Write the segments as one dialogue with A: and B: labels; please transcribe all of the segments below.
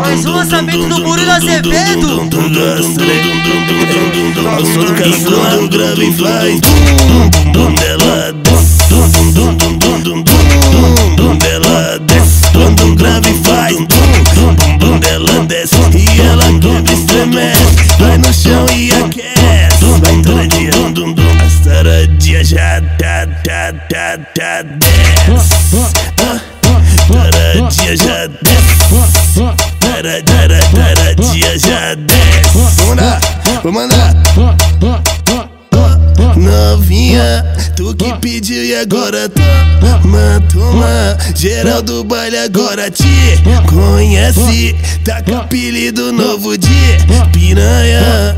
A: Mais uma sabendo do
B: muro da Azevedo. Eu sou do caçulão, grave e faz desce Quando ela desce Quando grave faz desce E ela quebra e estremece Vai no chão e aquece Vai entrar dia As taradinhas já tá, tá, tá, tá, desce Taradinha já desce. Vamos mandar, vou mandar Novinha, tu que pediu e agora toma, toma. Geral do baile agora te conhece. Tá com apelido novo de piranha.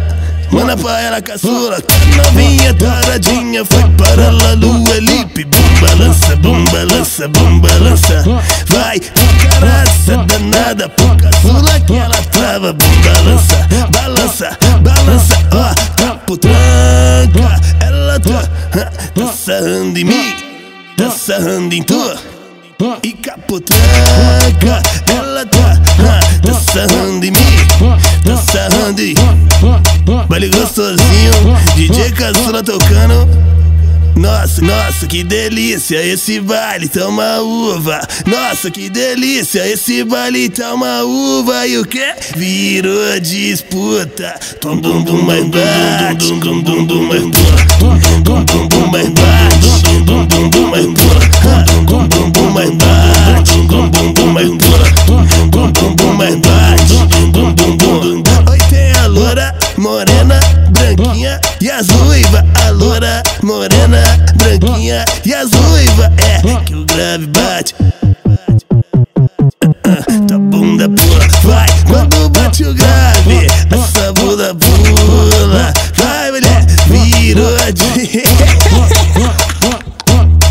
B: Manda pra ela caçula, tá novinha, taradinha. Foi para a lua, lipe, bum balança, bum balança, bum balança. Vai, caraça danada, pro caçula que ela trava Bum balança, balança, balança, ó, tá por tranca. Ela tá, tá sarrando em mim, tá sarrando em tu e capotranca, ela tá, tá sarrando em mim, tá sarrando em Baile gostosinho, DJ Caçula tocando nossa, nossa, que delícia esse baile, toma uva. Nossa, que delícia esse baile, toma uva. E o que? Virou disputa. Tum dum dum mais bate, dum dum dum mais boa. Dum dum dum mais bate, dum dum dum mais boa. Dum dum dum mais bate, dum dum dum mais boa. Dum dum dum mais bate, dum dum dum. Oi, tem a loura, morena, branquinha e as branquinha e as ruiva. É que o grave bate. Tua bunda pula, vai quando bate o grave. Essa bunda pula, vai mulher, virou de.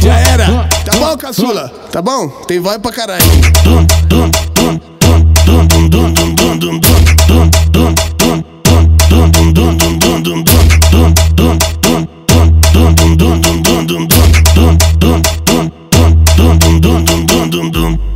C: Já era. Tá bom, caçula? Tá bom? Tem voz pra caralho.
B: Dum, dum, dum, dum, dum, dum, dum, dum, dum, dum, dum, dum, dum,